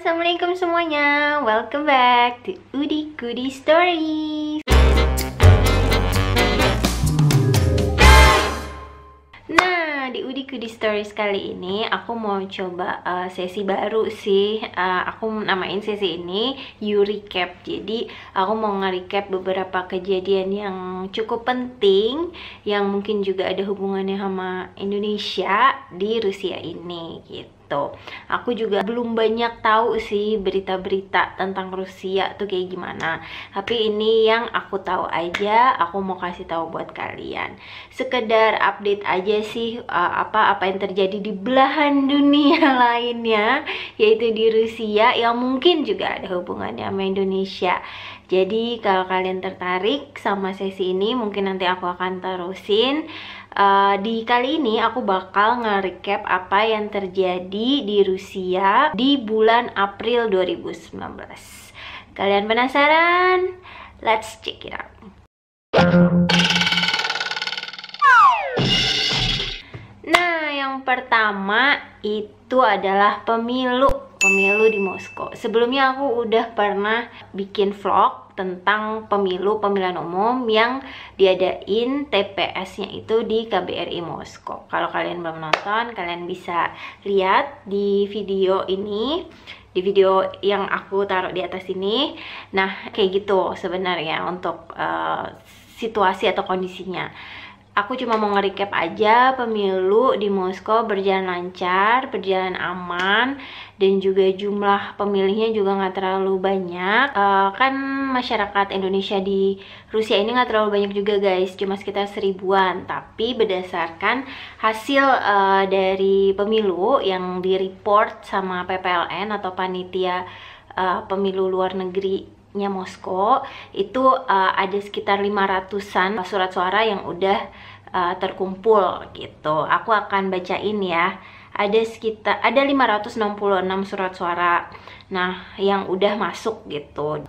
Assalamualaikum semuanya. Welcome back to Udi Goody Stories. Nah, di Udi Goody Stories kali ini aku mau coba uh, sesi baru sih. Uh, Aku namain sesi ini You Recap. Jadi aku mau nge-recap beberapa kejadian yang cukup penting Yang mungkin juga ada hubungannya sama Indonesia di Rusia ini gitu gitu. Aku juga belum banyak tahu sih berita-berita tentang Rusia tuh kayak gimana. Tapi ini yang aku tahu aja, aku mau kasih tahu buat kalian. Sekedar update aja sih uh, apa apa yang terjadi di belahan dunia lainnya, yaitu di Rusia yang mungkin juga ada hubungannya sama Indonesia. Jadi kalau kalian tertarik sama sesi ini, mungkin nanti aku akan terusin Uh, di kali ini aku bakal nge-recap apa yang terjadi di Rusia di bulan April 2019. Kalian penasaran? Let's check it out. Nah, yang pertama itu adalah pemilu pemilu di Moskow. Sebelumnya aku udah pernah bikin vlog tentang pemilu pemilihan umum yang diadain TPS-nya itu di KBRI Moskow. Kalau kalian belum nonton, kalian bisa lihat di video ini, di video yang aku taruh di atas ini. Nah, kayak gitu sebenarnya untuk uh, situasi atau kondisinya aku cuma mau nge-recap aja pemilu di Moskow berjalan lancar, berjalan aman dan juga jumlah pemilihnya juga nggak terlalu banyak. Uh, kan masyarakat Indonesia di Rusia ini nggak terlalu banyak juga guys. Cuma sekitar seribuan. Tapi berdasarkan hasil uh, dari pemilu yang di report sama PPLN atau panitia uh, pemilu luar negeri nya Moskow itu uh, ada sekitar 500-an surat suara yang udah uh, terkumpul gitu. Aku akan bacain ya. Ada sekitar ada 566 surat suara. Nah, yang udah masuk gitu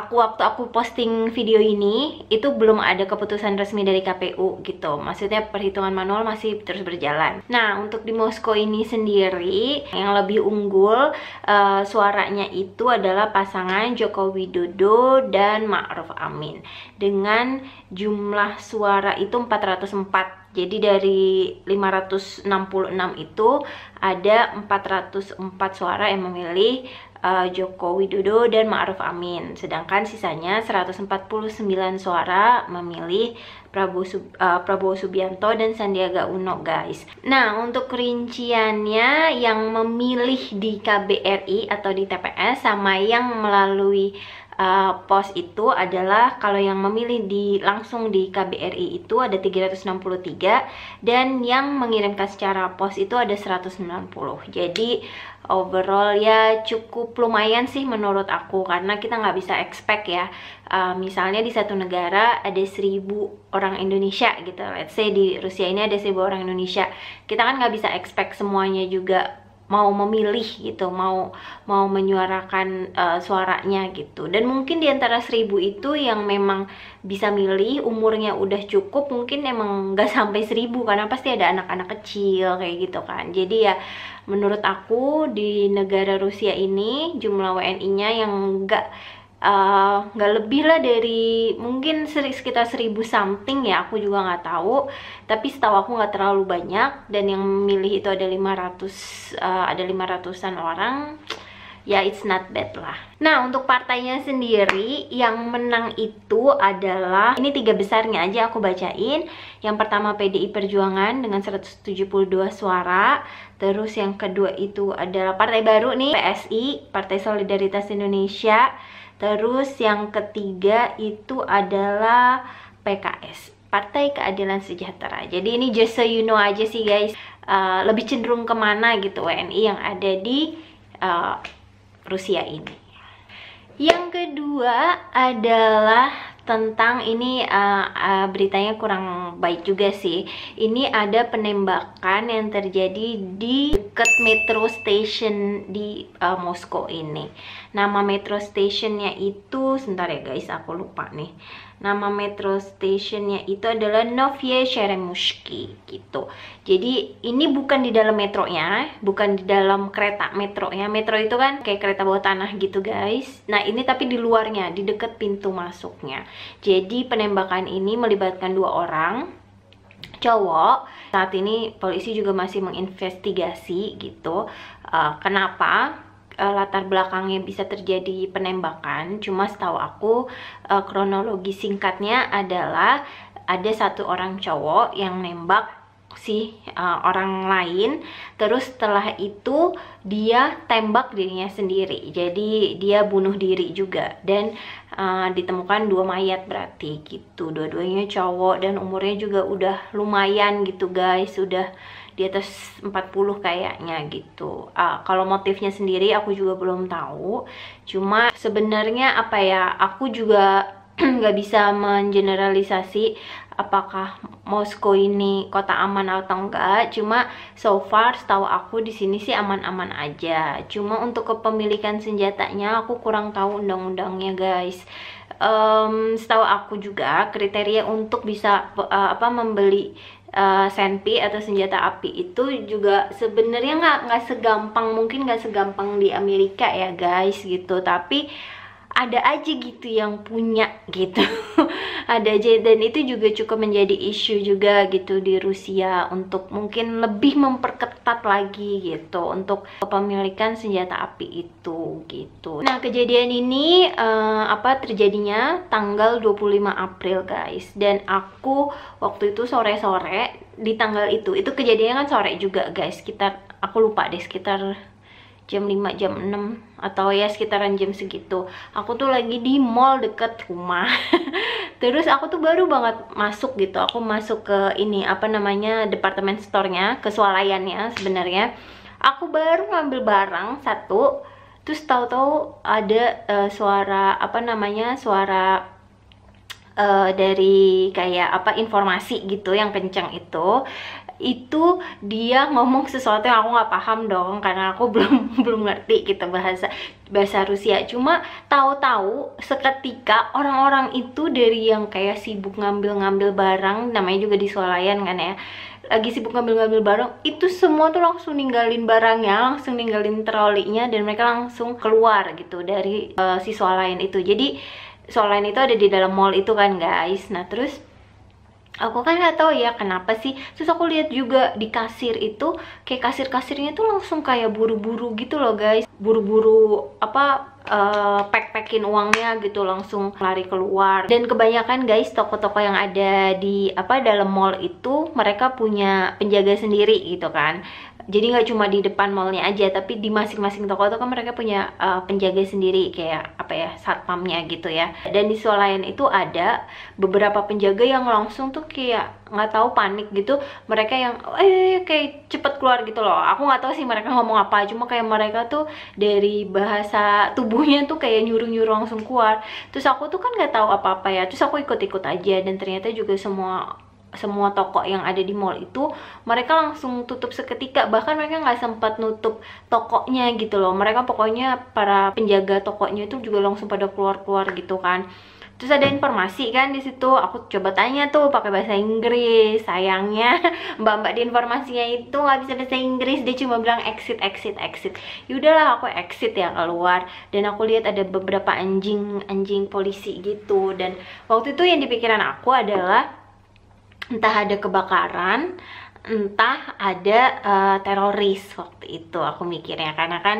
aku waktu aku posting video ini itu belum ada keputusan resmi dari KPU gitu. Maksudnya perhitungan manual masih terus berjalan. Nah untuk di Moskow ini sendiri yang lebih unggul uh, suaranya itu adalah pasangan Joko Widodo dan Ma'ruf Amin. Dengan jumlah suara itu 404 jadi dari 566 itu ada 404 suara yang memilih uh, Joko Widodo dan Ma'ruf Amin. Sedangkan sisanya 149 suara memilih Prabowo, Sub, uh, Prabowo Subianto dan Sandiaga Uno guys. Nah untuk rinciannya yang memilih di KBRI atau di TPS sama yang melalui uh, pos itu adalah kalau yang memilih di langsung di KBRI itu ada 363 dan yang mengirimkan secara pos itu ada 190 jadi overall ya cukup lumayan sih menurut aku. Karena kita nggak bisa expect ya uh, misalnya di satu negara ada seribu orang Indonesia gitu. Let's say di Rusia ini ada seribu orang Indonesia. Kita kan nggak bisa expect semuanya juga mau memilih gitu mau mau menyuarakan uh, suaranya gitu. Dan mungkin di antara seribu itu yang memang bisa milih umurnya udah cukup mungkin emang nggak sampai seribu karena pasti ada anak-anak kecil kayak gitu kan. Jadi ya menurut aku di negara Rusia ini jumlah WNI-nya yang nggak nggak uh, lebih lah dari mungkin sekitar seribu something ya aku juga nggak tahu. Tapi setahu aku nggak terlalu banyak. Dan yang milih itu ada 500 uh, ada 500an orang. Ya it's not bad lah. Nah untuk partainya sendiri yang menang itu adalah ini tiga besarnya aja aku bacain. Yang pertama PDI Perjuangan dengan 172 suara terus yang kedua itu adalah partai baru nih PSI Partai Solidaritas Indonesia Terus yang ketiga itu adalah PKS, Partai Keadilan Sejahtera. Jadi ini just so you know aja sih guys, uh, lebih cenderung ke mana gitu WNI yang ada di uh, Rusia ini. Yang kedua adalah tentang ini uh, uh, beritanya kurang baik juga sih. Ini ada penembakan yang terjadi di dekat metro station di uh, Moskow ini. Nama metro stationnya itu, sebentar ya guys, aku lupa nih. Nama metro stationnya itu adalah Novye Cheremushki gitu. Jadi ini bukan di dalam metronya, bukan di dalam kereta metronya. Metro itu kan kayak kereta bawah tanah gitu guys. Nah ini tapi di luarnya, di dekat pintu masuknya. Jadi penembakan ini melibatkan dua orang, cowok. Saat ini polisi juga masih menginvestigasi gitu. Uh, kenapa? Uh, latar belakangnya bisa terjadi penembakan. Cuma setahu aku uh, kronologi singkatnya adalah ada satu orang cowok yang nembak si uh, orang lain. Terus setelah itu dia tembak dirinya sendiri. Jadi dia bunuh diri juga. Dan uh, ditemukan dua mayat berarti gitu. Dua-duanya cowok dan umurnya juga udah lumayan gitu guys. Sudah di atas 40 kayaknya gitu. Uh, kalau motifnya sendiri aku juga belum tahu. Cuma sebenarnya apa ya aku juga nggak bisa mengeneralisasi apakah Moskow ini kota aman atau enggak. Cuma so far setahu aku di sini sih aman-aman aja. Cuma untuk kepemilikan senjatanya aku kurang tahu undang-undangnya guys. Um, setahu aku juga kriteria untuk bisa uh, apa membeli uh, senpi atau senjata api itu juga sebenarnya nggak nggak segampang mungkin nggak segampang di Amerika ya guys gitu. Tapi ada aja gitu yang punya gitu. Ada aja dan itu juga cukup menjadi isu juga gitu di Rusia untuk mungkin lebih memperketat lagi gitu untuk kepemilikan senjata api itu gitu. Nah kejadian ini uh, apa terjadinya tanggal 25 April guys. Dan aku waktu itu sore-sore di tanggal itu itu kejadiannya kan sore juga guys. Sekitar aku lupa deh sekitar jam 5 jam 6 atau ya sekitaran jam segitu. Aku tuh lagi di mall deket rumah. Terus aku tuh baru banget masuk gitu. Aku masuk ke ini apa namanya departemen store-nya ke swalayannya sebenarnya. Aku baru ngambil barang satu terus tahu-tahu ada uh, suara apa namanya suara uh, dari kayak apa informasi gitu yang kencang itu itu dia ngomong sesuatu yang aku nggak paham dong karena aku belum belum ngerti gitu bahasa bahasa Rusia. Cuma tahu-tahu seketika orang-orang itu dari yang kayak sibuk ngambil-ngambil barang namanya juga di swalayan kan ya lagi sibuk ngambil-ngambil barang itu semua tuh langsung ninggalin barangnya langsung ninggalin trolinya dan mereka langsung keluar gitu dari uh, si swalayan itu. Jadi swalayan itu ada di dalam mall itu kan guys. Nah terus aku kan nggak tahu ya kenapa sih. Terus aku lihat juga di kasir itu kayak kasir-kasirnya tuh langsung kayak buru-buru gitu loh guys. Buru-buru apa uh, pack-packin uangnya gitu langsung lari keluar. Dan kebanyakan guys toko-toko yang ada di apa dalam mall itu mereka punya penjaga sendiri gitu kan jadi nggak cuma di depan mallnya aja tapi di masing-masing toko itu kan mereka punya uh, penjaga sendiri kayak apa ya satpamnya gitu ya. Dan di swalayan itu ada beberapa penjaga yang langsung tuh kayak nggak tahu panik gitu. Mereka yang eh kayak cepet keluar gitu loh. Aku nggak tahu sih mereka ngomong apa cuma kayak mereka tuh dari bahasa tubuhnya tuh kayak nyuruh-nyuruh langsung keluar. Terus aku tuh kan nggak tahu apa-apa ya. Terus aku ikut-ikut aja dan ternyata juga semua semua toko yang ada di mall itu mereka langsung tutup seketika. Bahkan mereka nggak sempat nutup tokonya gitu loh. Mereka pokoknya para penjaga tokonya itu juga langsung pada keluar-keluar gitu kan. Terus ada informasi kan di situ aku coba tanya tuh pakai bahasa Inggris sayangnya mbak-mbak di informasinya itu nggak bisa bahasa Inggris dia cuma bilang exit exit exit. Yaudahlah aku exit ya keluar. Dan aku lihat ada beberapa anjing anjing polisi gitu. Dan waktu itu yang di pikiran aku adalah entah ada kebakaran entah ada uh, teroris waktu itu aku mikirnya karena kan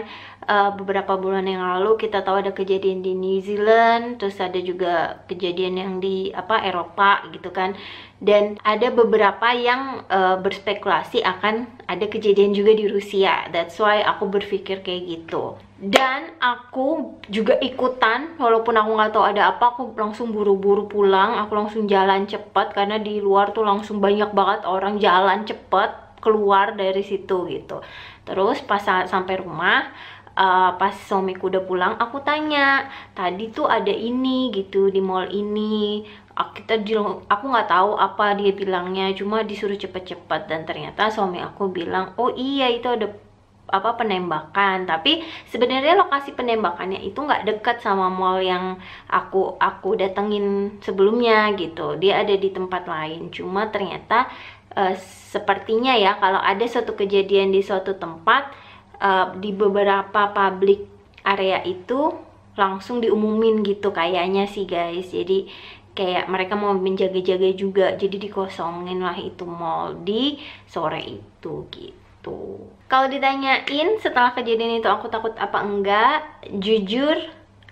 uh, beberapa bulan yang lalu kita tahu ada kejadian di New Zealand terus ada juga kejadian yang di apa Eropa gitu kan dan ada beberapa yang uh, berspekulasi akan ada kejadian juga di Rusia. That's why aku berpikir kayak gitu. Dan aku juga ikutan walaupun aku nggak tahu ada apa aku langsung buru-buru pulang. Aku langsung jalan cepat karena di luar tuh langsung banyak banget orang jalan cepat keluar dari situ gitu. Terus pas sampai rumah uh, pas suamiku udah pulang aku tanya tadi tuh ada ini gitu di mall ini kita di aku nggak tahu apa dia bilangnya cuma disuruh cepet-cepet dan ternyata suami aku bilang oh iya itu ada apa penembakan. Tapi sebenarnya lokasi penembakannya itu nggak dekat sama mall yang aku aku datengin sebelumnya gitu. Dia ada di tempat lain. Cuma ternyata uh, sepertinya ya kalau ada suatu kejadian di suatu tempat uh, di beberapa public area itu langsung diumumin gitu kayaknya sih guys. Jadi kayak mereka mau menjaga-jaga juga. Jadi dikosongin lah itu mall di sore itu gitu. Kalau ditanyain setelah kejadian itu aku takut apa enggak? Jujur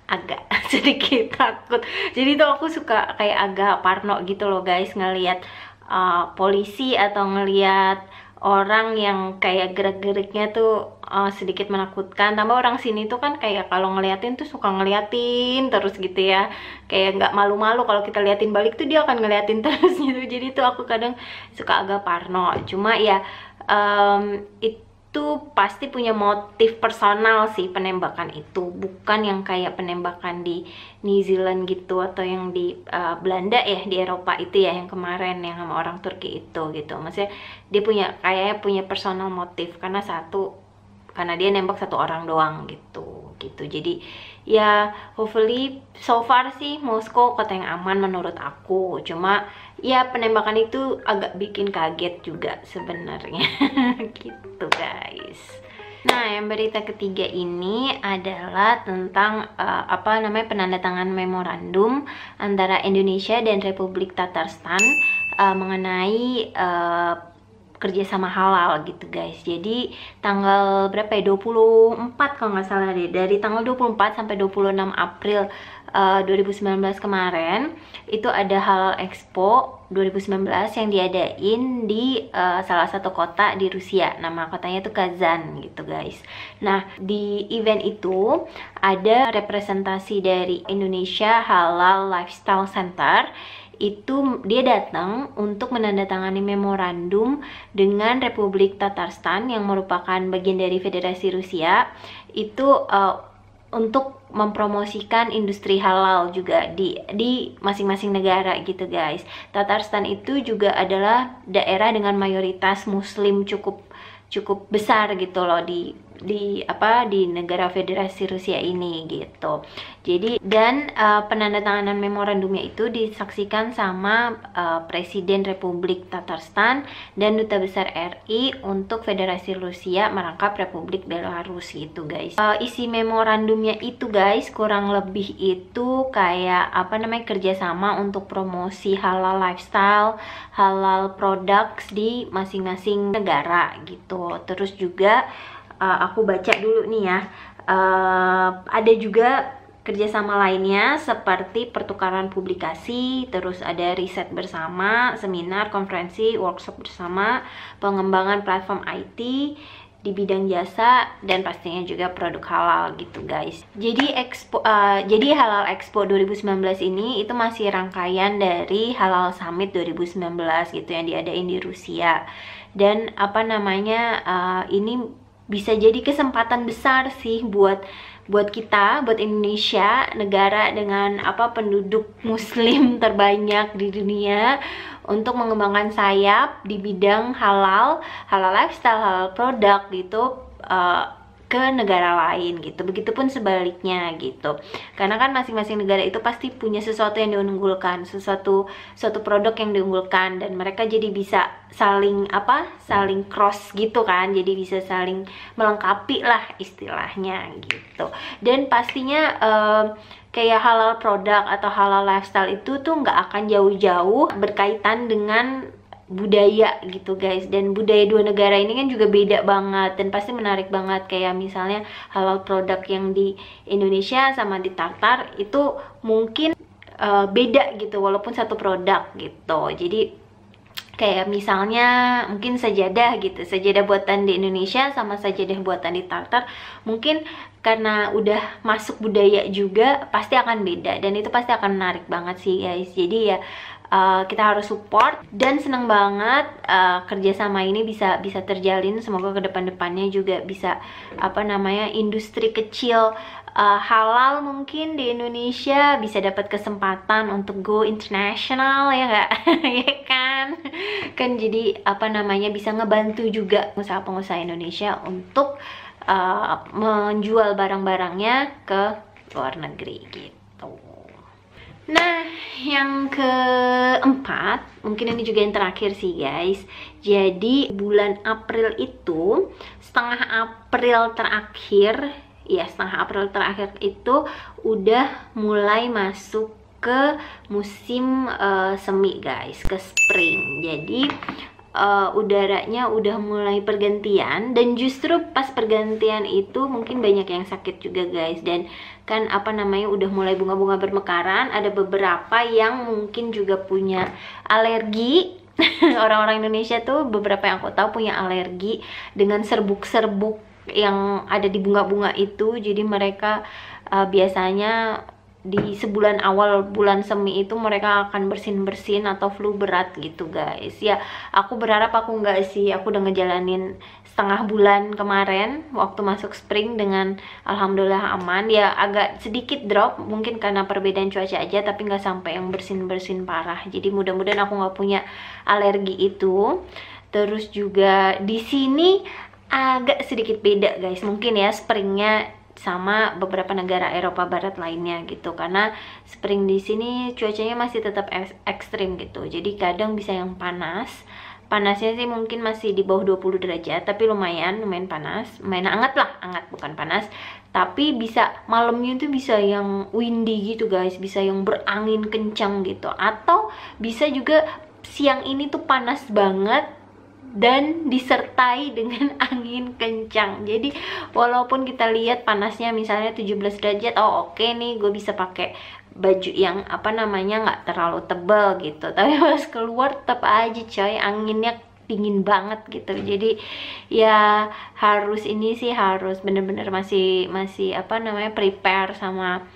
agak sedikit takut. Jadi itu aku suka kayak agak parno gitu loh guys. Ngelihat uh, polisi atau ngelihat orang yang kayak gerak-geriknya tuh uh, sedikit menakutkan. Tambah orang sini tuh kan kayak kalau ngeliatin tuh suka ngeliatin terus gitu ya. Kayak nggak malu-malu kalau kita liatin balik tuh dia akan ngeliatin terus gitu. Jadi tuh aku kadang suka agak parno. Cuma ya um, itu pasti punya motif personal sih penembakan itu. Bukan yang kayak penembakan di New Zealand gitu atau yang di uh, Belanda ya di Eropa itu ya yang kemarin yang sama orang Turki itu gitu. Maksudnya dia punya kayaknya punya personal motif. Karena satu karena dia nembak satu orang doang gitu gitu. Jadi ya hopefully so far sih Moskow kota yang aman menurut aku. Cuma ya penembakan itu agak bikin kaget juga sebenarnya. Gitu guys. Nah, yang berita ketiga ini adalah tentang uh, apa namanya penandatangan memorandum antara Indonesia dan Republik Tatarstan uh, mengenai uh, kerjasama halal gitu guys. Jadi tanggal berapa ya? 24 kalau nggak salah deh. Dari tanggal 24 sampai 26 April uh, 2019 kemarin itu ada halal expo 2019 yang diadain di uh, salah satu kota di Rusia. Nama kotanya itu Kazan gitu guys. Nah di event itu ada representasi dari Indonesia Halal Lifestyle Center itu dia datang untuk menandatangani memorandum dengan Republik Tatarstan yang merupakan bagian dari Federasi Rusia itu uh, untuk mempromosikan industri halal juga di di masing-masing negara gitu guys. Tatarstan itu juga adalah daerah dengan mayoritas muslim cukup cukup besar gitu loh di di apa di negara federasi Rusia ini gitu. Jadi dan uh, penandatanganan memorandumnya itu disaksikan sama uh, Presiden Republik Tatarstan dan Duta Besar RI untuk Federasi Rusia merangkap Republik Belarus gitu guys. Uh, isi memorandumnya itu guys kurang lebih itu kayak apa namanya kerjasama untuk promosi halal lifestyle, halal products di masing-masing negara gitu. Terus juga uh, aku baca dulu nih ya uh, ada juga kerjasama lainnya seperti pertukaran publikasi, terus ada riset bersama, seminar, konferensi, workshop bersama, pengembangan platform IT di bidang jasa dan pastinya juga produk halal gitu guys. Jadi expo uh, jadi Halal Expo 2019 ini itu masih rangkaian dari Halal Summit 2019 gitu yang diadain di Rusia. Dan apa namanya uh, ini bisa jadi kesempatan besar sih buat buat kita, buat Indonesia, negara dengan apa penduduk muslim terbanyak di dunia untuk mengembangkan sayap di bidang halal, halal lifestyle, halal produk gitu. Uh, ke negara lain gitu. Begitupun sebaliknya gitu. Karena kan masing-masing negara itu pasti punya sesuatu yang diunggulkan, sesuatu suatu produk yang diunggulkan dan mereka jadi bisa saling apa? saling cross gitu kan. Jadi bisa saling melengkapi lah istilahnya gitu. Dan pastinya uh, kayak halal produk atau halal lifestyle itu tuh nggak akan jauh-jauh berkaitan dengan budaya gitu guys. Dan budaya dua negara ini kan juga beda banget dan pasti menarik banget. Kayak misalnya halal produk yang di Indonesia sama di Tartar itu mungkin uh, beda gitu walaupun satu produk gitu. Jadi kayak misalnya mungkin sajadah gitu. Sajadah buatan di Indonesia sama sajadah buatan di Tartar mungkin karena udah masuk budaya juga pasti akan beda dan itu pasti akan menarik banget sih guys. Jadi ya uh, kita harus support dan senang banget uh, kerjasama ini bisa bisa terjalin. Semoga ke depan-depannya juga bisa apa namanya industri kecil uh, halal mungkin di Indonesia bisa dapat kesempatan untuk go international ya nggak? Ya kan? Kan jadi apa namanya bisa ngebantu juga pengusaha-pengusaha Indonesia untuk uh, menjual barang-barangnya ke luar negeri gitu. Nah, yang keempat, mungkin ini juga yang terakhir sih guys. Jadi bulan April itu, setengah April terakhir, ya setengah April terakhir itu udah mulai masuk ke musim uh, semi guys, ke spring. Jadi uh, udaranya udah mulai pergantian dan justru pas pergantian itu mungkin banyak yang sakit juga guys. Dan kan apa namanya udah mulai bunga-bunga bermekaran ada beberapa yang mungkin juga punya alergi. Orang-orang Indonesia tuh beberapa yang aku tahu punya alergi dengan serbuk-serbuk yang ada di bunga-bunga itu. Jadi mereka uh, biasanya di sebulan awal bulan semi itu mereka akan bersin-bersin atau flu berat gitu guys. Ya aku berharap aku nggak sih aku udah ngejalanin setengah bulan kemarin waktu masuk spring dengan alhamdulillah aman. Ya agak sedikit drop mungkin karena perbedaan cuaca aja tapi nggak sampai yang bersin-bersin parah. Jadi mudah-mudahan aku nggak punya alergi itu. Terus juga di sini agak sedikit beda guys. Mungkin ya springnya sama beberapa negara Eropa Barat lainnya gitu. Karena spring di sini cuacanya masih tetap ekstrim gitu. Jadi kadang bisa yang panas. Panasnya sih mungkin masih di bawah 20 derajat tapi lumayan lumayan panas. Lumayan hangat lah hangat bukan panas. Tapi bisa malamnya itu bisa yang windy gitu guys. Bisa yang berangin kencang gitu. Atau bisa juga siang ini tuh panas banget dan disertai dengan angin kencang. Jadi walaupun kita lihat panasnya misalnya 17 derajat oh oke okay nih gue bisa pakai baju yang apa namanya nggak terlalu tebal gitu. Tapi pas keluar tetap aja coy anginnya dingin banget gitu. Jadi ya harus ini sih harus bener-bener masih masih apa namanya prepare sama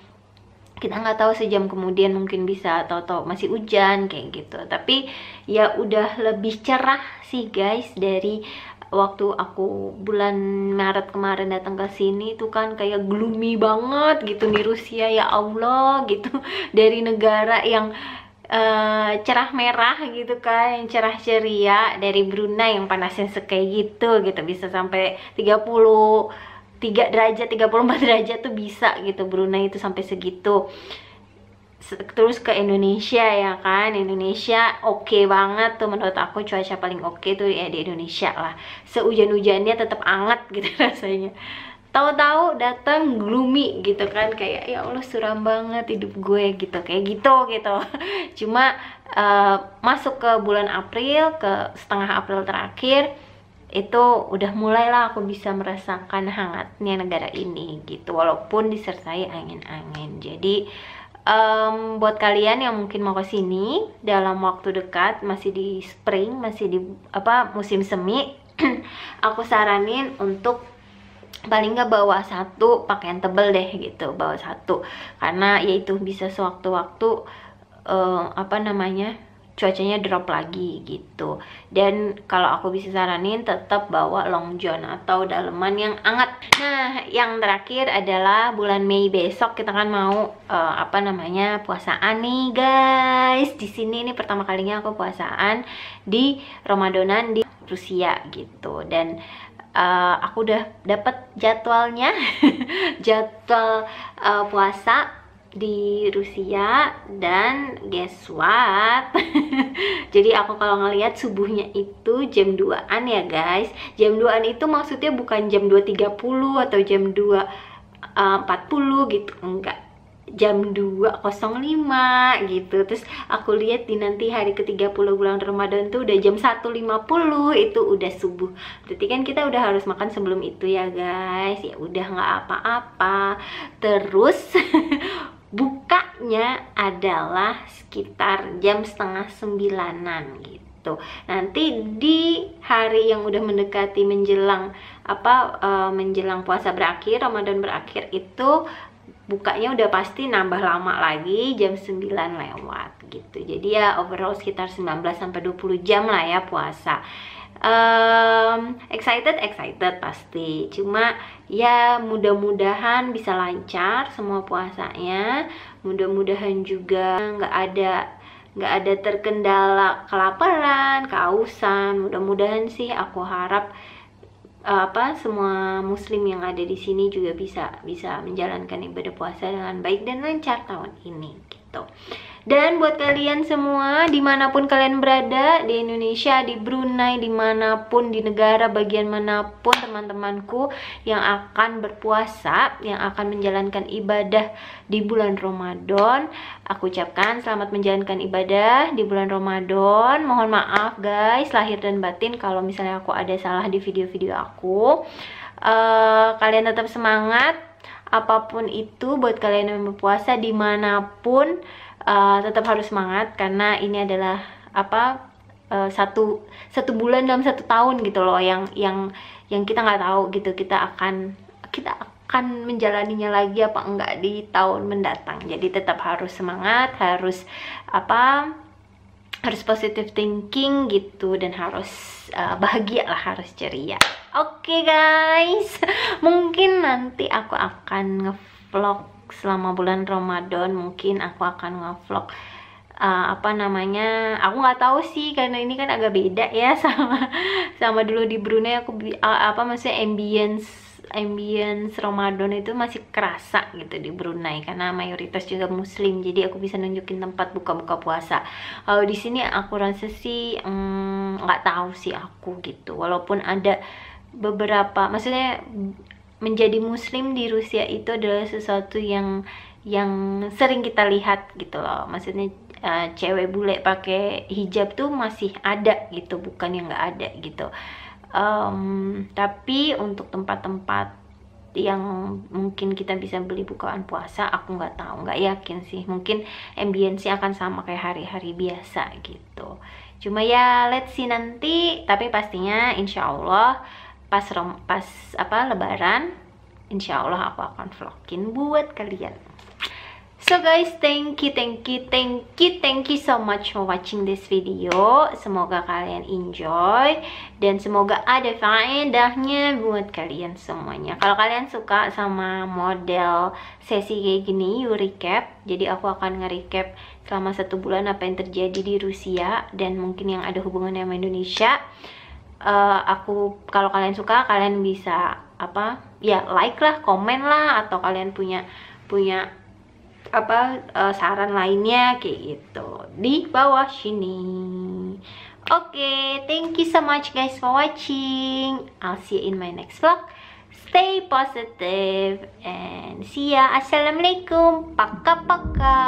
kita nggak tahu sejam kemudian mungkin bisa atau atau masih hujan kayak gitu. Tapi ya udah lebih cerah sih guys dari waktu aku bulan Maret kemarin datang ke sini itu kan kayak gloomy banget gitu nih Rusia ya Allah gitu. Dari negara yang uh, cerah merah gitu kan yang cerah ceria dari Brunei yang panasnya kayak gitu gitu. Bisa sampai 30 3 derajat 34 derajat tuh bisa gitu Brunei itu sampai segitu. Terus ke Indonesia ya kan Indonesia oke okay banget tuh menurut aku cuaca paling oke okay tuh ya di Indonesia lah. Sehujan-hujannya tetap anget gitu rasanya. Tahu-tahu datang gloomy gitu kan kayak ya Allah suram banget hidup gue gitu kayak gitu gitu. Cuma uh, masuk ke bulan April ke setengah April terakhir itu udah mulailah aku bisa merasakan hangatnya negara ini gitu. Walaupun disertai angin-angin. Jadi um, buat kalian yang mungkin mau ke sini dalam waktu dekat masih di spring masih di apa musim semi aku saranin untuk paling nggak bawa satu pakaian tebel deh gitu. Bawa satu. Karena yaitu bisa sewaktu-waktu uh, apa namanya cuacanya drop lagi gitu. Dan kalau aku bisa saranin tetap bawa long john atau daleman yang hangat. Nah yang terakhir adalah bulan Mei besok kita kan mau uh, apa namanya puasaan nih guys. Di sini ini pertama kalinya aku puasaan di Ramadonan di Rusia gitu. Dan uh, aku udah dapat jadwalnya. Jadwal uh, puasa di Rusia dan guess what? Jadi aku kalau ngelihat subuhnya itu jam 2an ya guys. Jam 2an itu maksudnya bukan jam 2.30 atau jam 2.40 uh, gitu. Enggak. Jam 2.05 gitu. Terus aku lihat di nanti hari ke-30 bulan Ramadan tuh udah jam 1.50 itu udah subuh. Berarti kan kita udah harus makan sebelum itu ya guys. Ya udah nggak apa-apa. Terus bukanya adalah sekitar jam setengah sembilanan gitu. Nanti di hari yang udah mendekati menjelang apa uh, menjelang puasa berakhir Ramadan berakhir itu bukanya udah pasti nambah lama lagi jam 9 lewat gitu. Jadi ya overall sekitar 19 sampai 20 jam lah ya puasa um, excited excited pasti. Cuma ya mudah-mudahan bisa lancar semua puasanya. Mudah-mudahan juga nggak ada nggak ada terkendala kelaparan kehausan. Mudah-mudahan sih aku harap uh, apa semua muslim yang ada di sini juga bisa bisa menjalankan ibadah puasa dengan baik dan lancar tahun ini gitu dan buat kalian semua, di mana pun kalian berada, di Indonesia, di Brunei, di mana pun, di negara bagian mana pun teman-temanku yang akan berpuasa, yang akan menjalankan ibadah di bulan Ramadan, aku ucapkan selamat menjalankan ibadah di bulan Ramadan. Mohon maaf guys, lahir dan batin kalau misalnya aku ada salah di video-video aku. Uh, kalian tetap semangat, apa pun itu buat kalian yang berpuasa di mana pun uh, tetap harus semangat karena ini adalah apa uh, satu satu bulan dalam satu tahun gitu loh yang yang yang kita nggak tahu gitu kita akan kita akan menjalaninya lagi apa enggak di tahun mendatang. Jadi tetap harus semangat harus apa harus positive thinking gitu dan harus uh, bahagia lah harus ceria. Oke okay, guys. Mungkin nanti aku akan ngevlog selama bulan Ramadan mungkin aku akan ngevlog uh, apa namanya aku nggak tahu sih karena ini kan agak beda ya sama sama dulu di Brunei aku uh, apa maksudnya ambience ambience Ramadan itu masih kerasa gitu di Brunei karena mayoritas juga muslim jadi aku bisa nunjukin tempat buka-buka puasa. Kalau di sini aku rasa sih mm, nggak mm, tahu sih aku gitu walaupun ada beberapa maksudnya menjadi muslim di Rusia itu adalah sesuatu yang yang sering kita lihat gitu loh. Maksudnya uh, cewek bule pakai hijab tuh masih ada gitu bukan yang nggak ada gitu. Um, tapi untuk tempat-tempat yang mungkin kita bisa beli bukaan puasa aku nggak tahu nggak yakin sih. Mungkin ambience akan sama kayak hari-hari biasa gitu. Cuma ya let's see nanti. Tapi pastinya insya Allah pas rom pas apa lebaran insya Allah aku akan vlogin buat kalian So guys, thank you, thank you, thank you, thank you so much for watching this video. Semoga kalian enjoy dan semoga ada faedahnya buat kalian semuanya. Kalau kalian suka sama model sesi kayak gini, you recap. Jadi aku akan nge-recap selama satu bulan apa yang terjadi di Rusia dan mungkin yang ada hubungannya sama Indonesia uh, aku kalau kalian suka kalian bisa apa ya like lah komen lah atau kalian punya punya apa uh, saran lainnya kayak gitu. Di bawah sini. Oke okay, thank you so much guys for watching. I'll see you in my next vlog. Stay positive and see ya. Assalamualaikum. Paka paka